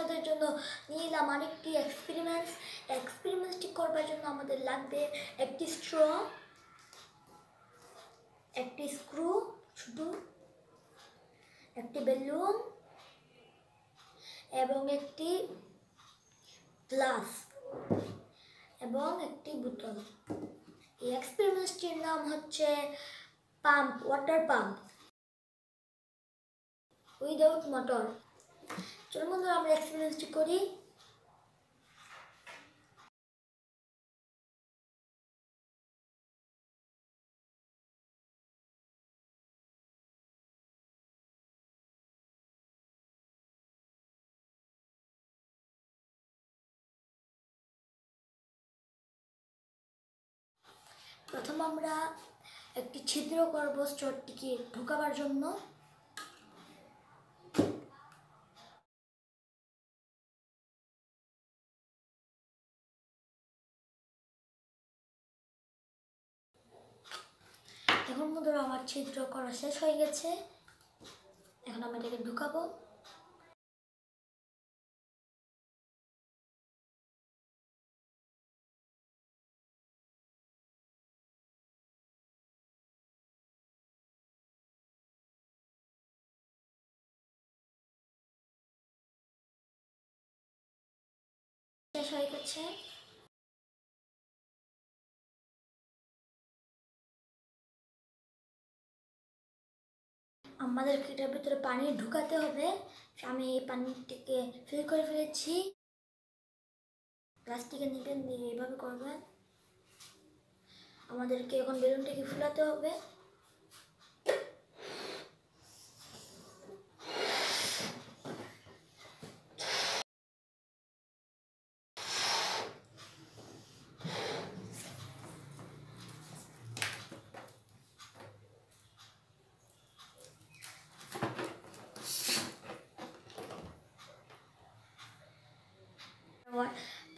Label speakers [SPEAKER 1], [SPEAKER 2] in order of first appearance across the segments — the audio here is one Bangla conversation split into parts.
[SPEAKER 1] একটি এক্সপেরিমেন্টস এক্সপেরিমেন্টটি করবার জন্য আমাদের লাগবে একটি স্ট্র একটি স্ক্রু শুধু, একটি বেলুন এবং একটি গ্লাস এবং একটি বোতল। এই এক্সপেরিমেন্টটির নাম হচ্ছে pump water pump without motor চলুন বন্ধুরা আমরা এক্সপেরিমেন্টটি করি। প্রথম আমরা একটি ছিদ্র করব স্টোরটিকে ঢুকাবার জন্য এখন বন্ধুরা আমার ছিদ্র করা শেষ হয়ে গেছে। এখন আমরা এটাকে ঢুকাবো। শেষ হয়ে গেছে। আমাদেরকে এটার ভিতরে পানি ঢুকাতে হবে। আমি এই পানিটিকে ফিল করে ফেলেছি। প্লাস্টিকে নেবেন দিয়ে এইভাবে করবেন। আমাদেরকে এখন বেলুনটাকে ফুলাতে হবে।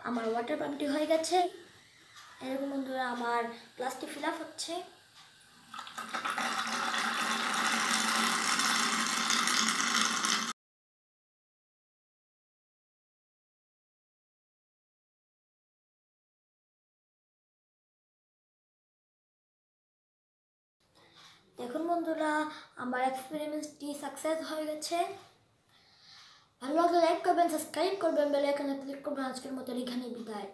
[SPEAKER 1] আমার ওয়াটার পাম্পটি হয়ে গেছে। এরকম বন্ধুরা, আমার প্লাস্টিক ফিল আপ হচ্ছে। দেখুন বন্ধুরা, আমার এক্সপেরিমেন্টটি সাকসেস হয়ে গেছে। ভালো লাগলে লাইক করবেন সাবস্ক্রাইব করবেন বেল আইকনে ক্লিক করবেন আজকের মতো এখানেই বিদায়